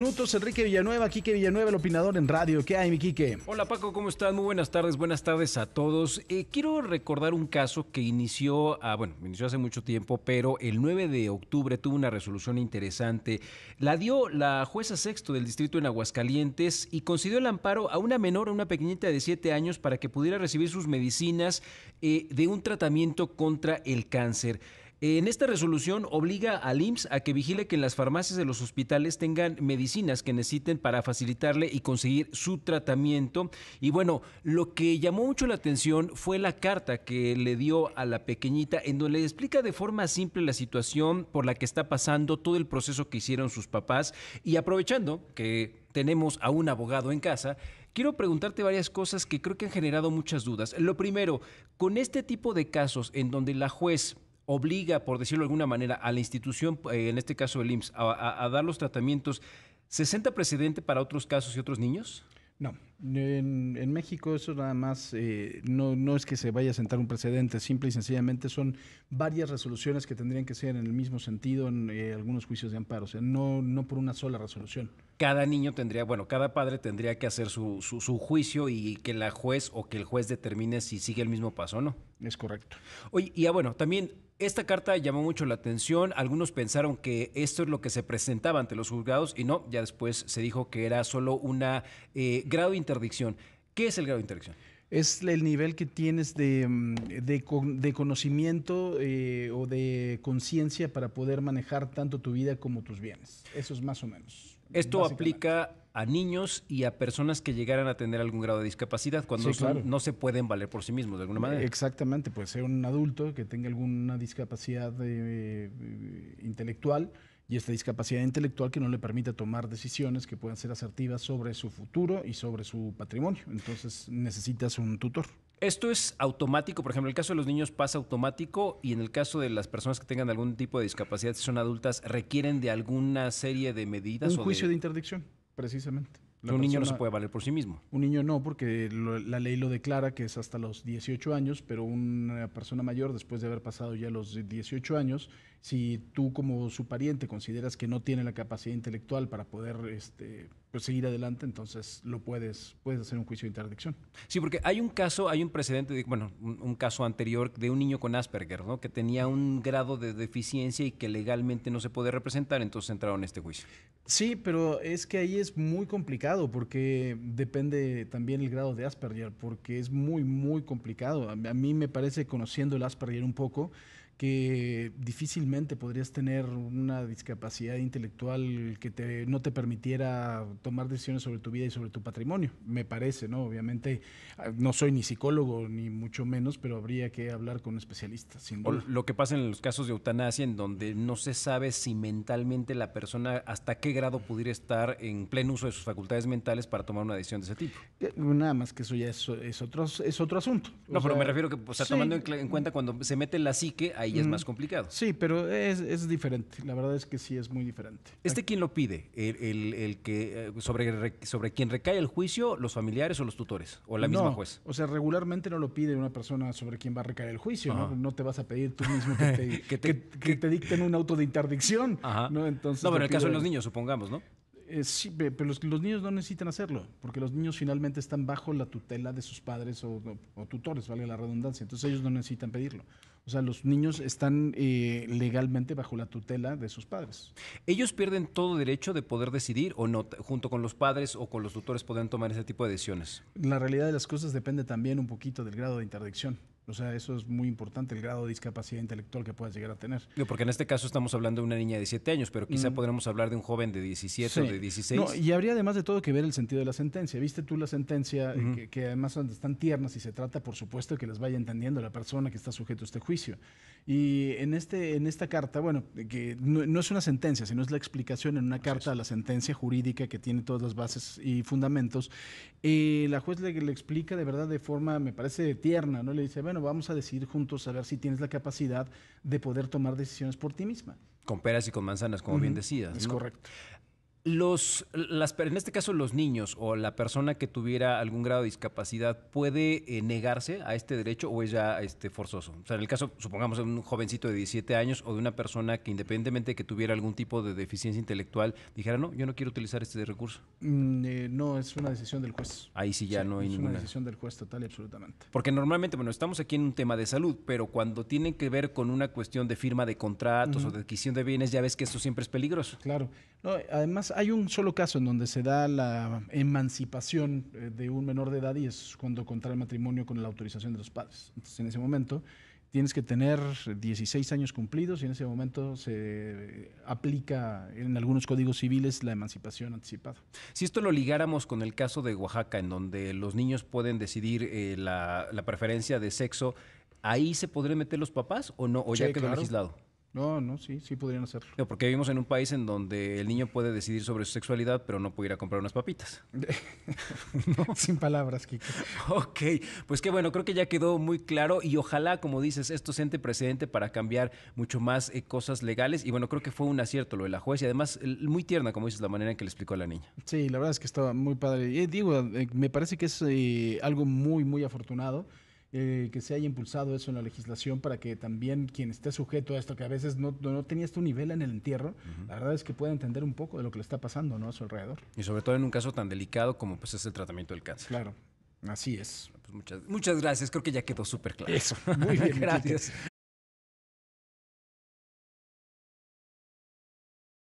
Minutos, Enrique Villanueva, Quique Villanueva, el opinador en radio. ¿Qué hay, mi Quique? Hola Paco, ¿cómo estás? Muy buenas tardes, buenas tardes a todos. Eh, quiero recordar un caso que inició, ah, bueno, inició hace mucho tiempo, pero el 9 de octubre tuvo una resolución interesante. La dio la jueza sexto del distrito en Aguascalientes y concedió el amparo a una menor, a una pequeñita de 7 años, para que pudiera recibir sus medicinas eh, de un tratamiento contra el cáncer. En esta resolución obliga al IMSS a que vigile que en las farmacias de los hospitales tengan medicinas que necesiten para facilitarle y conseguir su tratamiento. Y bueno, lo que llamó mucho la atención fue la carta que le dio a la pequeñita en donde le explica de forma simple la situación por la que está pasando, todo el proceso que hicieron sus papás y aprovechando que tenemos a un abogado en casa, quiero preguntarte varias cosas que creo que han generado muchas dudas. Lo primero, con este tipo de casos en donde la juez obliga, por decirlo de alguna manera, a la institución, eh, en este caso el IMSS, a, dar los tratamientos, ¿se sienta precedente para otros casos y otros niños? No, en, México eso nada más eh, no, no es que se vaya a sentar un precedente, simple y sencillamente son varias resoluciones que tendrían que ser en el mismo sentido en eh, algunos juicios de amparo, o sea, no, no por una sola resolución. Cada niño tendría, bueno, cada padre tendría que hacer su, su, su juicio y que la juez o que el juez determine si sigue el mismo paso o no. Es correcto. Oye, y ah, bueno, también esta carta llamó mucho la atención. Algunos pensaron que esto es lo que se presentaba ante los juzgados y no, ya después se dijo que era solo un eh, grado interdicción. ¿Qué es el grado de interdicción? Es el nivel que tienes de, mm, de, conocimiento eh, o de conciencia para poder manejar tanto tu vida como tus bienes. Eso es más o menos. Esto aplica a niños y a personas que llegaran a tener algún grado de discapacidad cuando no se pueden valer por sí mismos de alguna manera. Exactamente, puede ser un adulto que tenga alguna discapacidad eh, intelectual y esta discapacidad intelectual que no le permita tomar decisiones que puedan ser asertivas sobre su futuro y sobre su patrimonio. Entonces necesitas un tutor. Esto es automático, por ejemplo, en el caso de los niños pasa automático y en el caso de las personas que tengan algún tipo de discapacidad, si son adultas, requieren de alguna serie de medidas. Un juicio de interdicción precisamente. Un niño no se puede valer por sí mismo. Un niño no, porque la ley lo declara que es hasta los 18 años, pero una persona mayor, después de haber pasado ya los 18 años, si tú como su pariente consideras que no tiene la capacidad intelectual para poder este, pues, seguir adelante, entonces lo puedes, puedes hacer un juicio de interdicción. Sí, porque hay un caso, hay un precedente, de, bueno, un, caso anterior de un niño con Asperger, ¿no? Que tenía un grado de deficiencia y que legalmente no se puede representar, entonces entraron en este juicio. Sí, pero es que ahí es muy complicado porque depende también el grado de Asperger, porque es muy, muy complicado. A mí me parece, conociendo el Asperger un poco, que difícilmente podrías tener una discapacidad intelectual que te, no te permitiera tomar decisiones sobre tu vida y sobre tu patrimonio, me parece, ¿no? Obviamente ah, no soy ni psicólogo ni mucho menos, pero habría que hablar con un especialista, sin duda. lo que pasa en los casos de eutanasia, en donde no se sabe si mentalmente la persona hasta qué grado pudiera estar en pleno uso de sus facultades mentales para tomar una decisión de ese tipo. Nada más que eso ya es, otro, es otro asunto. No, pero me refiero que, o sea, tomando en, cuenta cuando se mete la psique, ahí y es más complicado. Sí, pero es, es, diferente. La verdad es que sí es muy diferente. ¿Este quién lo pide? ¿El, el, que eh, sobre, sobre quien recae el juicio, los familiares o los tutores? ¿O la misma juez? O sea, regularmente no lo pide una persona sobre quien va a recaer el juicio. ¿no? no te vas a pedir tú mismo que te, que te, dicten un auto de interdicción. ¿no? Entonces, no, pero en el caso de los niños, supongamos, ¿no? Eh, sí, pero los, niños no necesitan hacerlo, porque los niños finalmente están bajo la tutela de sus padres o, o tutores, vale la redundancia. Entonces ellos no necesitan pedirlo. O sea, los niños están eh, legalmente bajo la tutela de sus padres. ¿Ellos pierden todo derecho de poder decidir o no? Junto con los padres o con los tutores podrán tomar ese tipo de decisiones. La realidad de las cosas depende también un poquito del grado de interdicción. O sea, eso es muy importante, el grado de discapacidad intelectual que puedas llegar a tener. Porque en este caso estamos hablando de una niña de 7 años, pero quizá mm. podremos hablar de un joven de 17 o de 16. No, y habría además de todo que ver el sentido de la sentencia. ¿Viste tú la sentencia? Eh, que, además están tiernas y se trata, por supuesto, que las vaya entendiendo la persona que está sujeto a este juicio. Y en, este, en esta carta, bueno, que no, es una sentencia, sino es la explicación en una carta a la sentencia jurídica que tiene todas las bases y fundamentos, eh, la juez le, le explica de verdad de forma, me parece tierna, ¿no? Le dice, bueno, vamos a decidir juntos a ver si tienes la capacidad de poder tomar decisiones por ti misma. Con peras y con manzanas, como bien decías. Es correcto. Los, las, en este caso, los niños o la persona que tuviera algún grado de discapacidad, ¿puede eh, negarse a este derecho o es ya este, forzoso? O sea, en el caso, supongamos, de un jovencito de 17 años o de una persona que independientemente de que tuviera algún tipo de deficiencia intelectual, dijera, no, yo no quiero utilizar este recurso. Mm, eh, no, es una decisión del juez. Ahí sí ya no hay ninguna. Es una decisión del juez total y absolutamente. Porque normalmente, bueno, estamos aquí en un tema de salud, pero cuando tiene que ver con una cuestión de firma de contratos o de adquisición de bienes, ya ves que esto siempre es peligroso. Claro. No, además, hay un solo caso en donde se da la emancipación eh, de un menor de edad y es cuando contrae matrimonio con la autorización de los padres. Entonces, en ese momento tienes que tener 16 años cumplidos y en ese momento se aplica en algunos códigos civiles la emancipación anticipada. Si esto lo ligáramos con el caso de Oaxaca, en donde los niños pueden decidir eh, la, preferencia de sexo, ¿ahí se podrían meter los papás o no? ¿O ya quedó legislado? No, no, sí, sí podrían hacerlo. porque vivimos en un país en donde el niño puede decidir sobre su sexualidad, pero no puede ir a comprar unas papitas. Sin palabras, Kiko. Ok, pues qué bueno, creo que ya quedó muy claro y ojalá, como dices, esto siente precedente para cambiar mucho más eh, cosas legales. Y bueno, creo que fue un acierto lo de la juez y además muy tierna, como dices, la manera en que le explicó a la niña. Sí, la verdad es que estaba muy padre. Y digo, eh, me parece que es eh, algo muy, muy afortunado eh, que se haya impulsado eso en la legislación para que también quien esté sujeto a esto, que a veces no, no tenía este nivel en el entierro, la verdad es que pueda entender un poco de lo que le está pasando ¿no? a su alrededor. Y sobre todo en un caso tan delicado como pues, es el tratamiento del cáncer. Claro, así es. Pues muchas, muchas gracias, creo que ya quedó súper claro. Eso, muy bien. gracias.